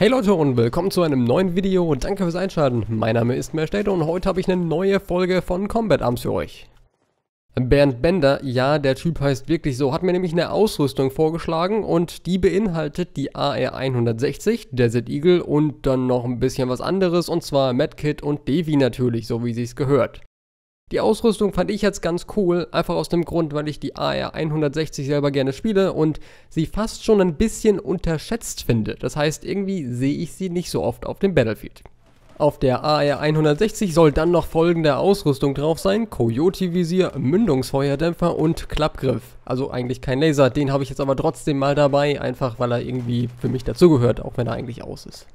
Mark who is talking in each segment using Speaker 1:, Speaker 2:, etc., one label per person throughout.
Speaker 1: Hey Leute und willkommen zu einem neuen Video und danke fürs Einschalten. Mein Name ist Merstedt und heute habe ich eine neue Folge von Combat Arms für euch. Bernd Bender, ja, der Typ heißt wirklich so, hat mir nämlich eine Ausrüstung vorgeschlagen und die beinhaltet die AR 160, Desert Eagle und dann noch ein bisschen was anderes und zwar Medkit und Devi natürlich, so wie sich's gehört. Die Ausrüstung fand ich jetzt ganz cool, einfach aus dem Grund, weil ich die AR 160 selber gerne spiele und sie fast schon ein bisschen unterschätzt finde. Das heißt, irgendwie sehe ich sie nicht so oft auf dem Battlefield. Auf der AR 160 soll dann noch folgende Ausrüstung drauf sein. Coyote-Visier, Mündungsfeuerdämpfer und Klappgriff. Also eigentlich kein Laser, den habe ich jetzt aber trotzdem mal dabei, einfach weil er irgendwie für mich dazugehört, auch wenn er eigentlich aus ist.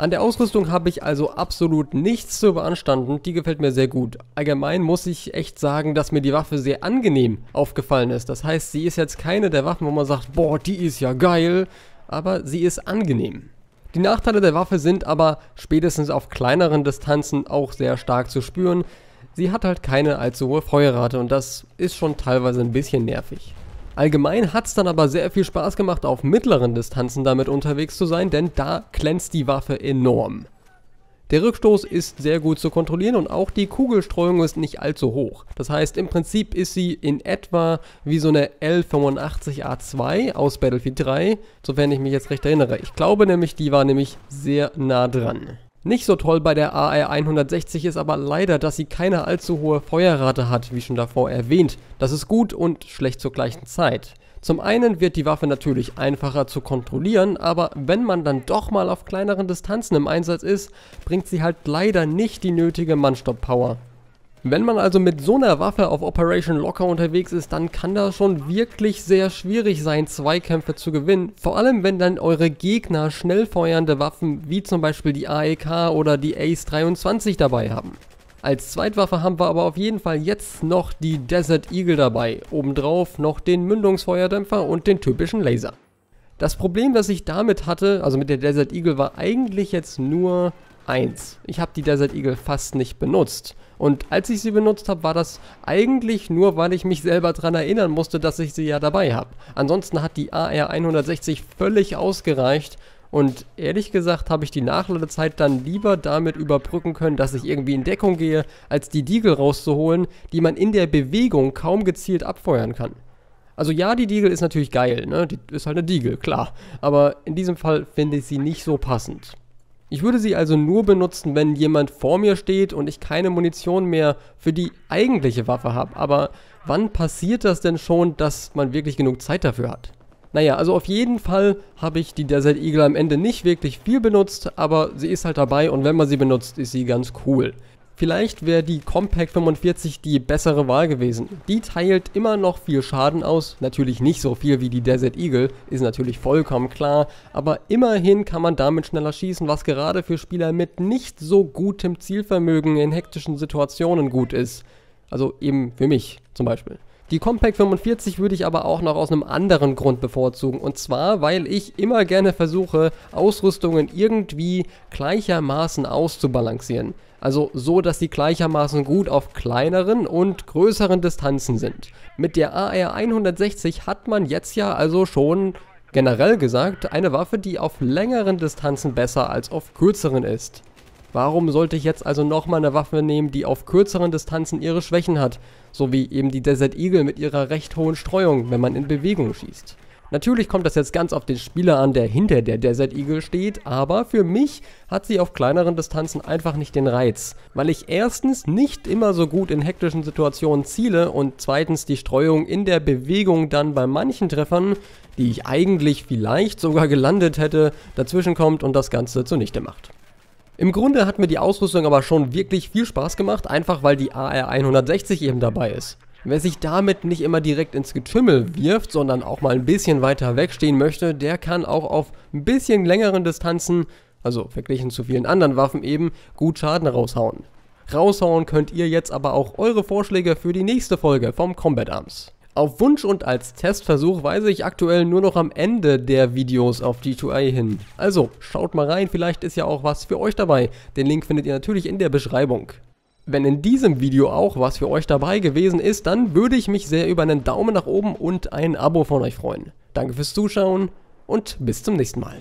Speaker 1: An der Ausrüstung habe ich also absolut nichts zu beanstanden, die gefällt mir sehr gut. Allgemein muss ich echt sagen, dass mir die Waffe sehr angenehm aufgefallen ist. Das heißt, sie ist jetzt keine der Waffen, wo man sagt, boah, die ist ja geil, aber sie ist angenehm. Die Nachteile der Waffe sind aber spätestens auf kleineren Distanzen auch sehr stark zu spüren. Sie hat halt keine allzu hohe Feuerrate und das ist schon teilweise ein bisschen nervig. Allgemein hat es dann aber sehr viel Spaß gemacht, auf mittleren Distanzen damit unterwegs zu sein, denn da glänzt die Waffe enorm. Der Rückstoß ist sehr gut zu kontrollieren und auch die Kugelstreuung ist nicht allzu hoch. Das heißt, im Prinzip ist sie in etwa wie so eine L85A2 aus Battlefield 3, sofern ich mich jetzt recht erinnere. Ich glaube nämlich, die war nämlich sehr nah dran. Nicht so toll bei der AR 160 ist aber leider, dass sie keine allzu hohe Feuerrate hat, wie schon davor erwähnt. Das ist gut und schlecht zur gleichen Zeit. Zum einen wird die Waffe natürlich einfacher zu kontrollieren, aber wenn man dann doch mal auf kleineren Distanzen im Einsatz ist, bringt sie halt leider nicht die nötige Mannstopp-Power. Wenn man also mit so einer Waffe auf Operation Locker unterwegs ist, dann kann das schon wirklich sehr schwierig sein, Zweikämpfe zu gewinnen. Vor allem, wenn dann eure Gegner schnell feuernde Waffen wie zum Beispiel die AEK oder die Ace 23 dabei haben. Als Zweitwaffe haben wir aber auf jeden Fall jetzt noch die Desert Eagle dabei. Obendrauf noch den Mündungsfeuerdämpfer und den typischen Laser. Das Problem, das ich damit hatte, also mit der Desert Eagle, war eigentlich jetzt nur eins. Ich habe die Desert Eagle fast nicht benutzt. Und als ich sie benutzt habe, war das eigentlich nur, weil ich mich selber daran erinnern musste, dass ich sie ja dabei habe. Ansonsten hat die AR 160 völlig ausgereicht und ehrlich gesagt habe ich die Nachladezeit dann lieber damit überbrücken können, dass ich irgendwie in Deckung gehe, als die Deagle rauszuholen, die man in der Bewegung kaum gezielt abfeuern kann. Also ja, die Deagle ist natürlich geil, ne? Die ist halt eine Deagle, klar. Aber in diesem Fall finde ich sie nicht so passend. Ich würde sie also nur benutzen, wenn jemand vor mir steht und ich keine Munition mehr für die eigentliche Waffe habe. Aber wann passiert das denn schon, dass man wirklich genug Zeit dafür hat? Naja, also auf jeden Fall habe ich die Desert Eagle am Ende nicht wirklich viel benutzt, aber sie ist halt dabei und wenn man sie benutzt, ist sie ganz cool. Vielleicht wäre die Compact 45 die bessere Wahl gewesen. Die teilt immer noch viel Schaden aus, natürlich nicht so viel wie die Desert Eagle, ist natürlich vollkommen klar, aber immerhin kann man damit schneller schießen, was gerade für Spieler mit nicht so gutem Zielvermögen in hektischen Situationen gut ist. Also eben für mich zum Beispiel. Die Compact 45 würde ich aber auch noch aus einem anderen Grund bevorzugen. Und zwar, weil ich immer gerne versuche, Ausrüstungen irgendwie gleichermaßen auszubalancieren. Also so, dass sie gleichermaßen gut auf kleineren und größeren Distanzen sind. Mit der AR 160 hat man jetzt ja also schon generell gesagt eine Waffe, die auf längeren Distanzen besser als auf kürzeren ist. Warum sollte ich jetzt also nochmal eine Waffe nehmen, die auf kürzeren Distanzen ihre Schwächen hat, so wie eben die Desert Eagle mit ihrer recht hohen Streuung, wenn man in Bewegung schießt? Natürlich kommt das jetzt ganz auf den Spieler an, der hinter der Desert Eagle steht, aber für mich hat sie auf kleineren Distanzen einfach nicht den Reiz, weil ich erstens nicht immer so gut in hektischen Situationen ziele und zweitens die Streuung in der Bewegung dann bei manchen Treffern, die ich eigentlich vielleicht sogar gelandet hätte, dazwischen kommt und das Ganze zunichte macht. Im Grunde hat mir die Ausrüstung aber schon wirklich viel Spaß gemacht, einfach weil die AR 160 eben dabei ist. Wer sich damit nicht immer direkt ins Getümmel wirft, sondern auch mal ein bisschen weiter wegstehen möchte, der kann auch auf ein bisschen längeren Distanzen, also verglichen zu vielen anderen Waffen eben, gut Schaden raushauen. Raushauen könnt ihr jetzt aber auch eure Vorschläge für die nächste Folge vom Combat Arms. Auf Wunsch und als Testversuch weise ich aktuell nur noch am Ende der Videos auf G2A hin. Also schaut mal rein, vielleicht ist ja auch was für euch dabei. Den Link findet ihr natürlich in der Beschreibung. Wenn in diesem Video auch was für euch dabei gewesen ist, dann würde ich mich sehr über einen Daumen nach oben und ein Abo von euch freuen. Danke fürs Zuschauen und bis zum nächsten Mal.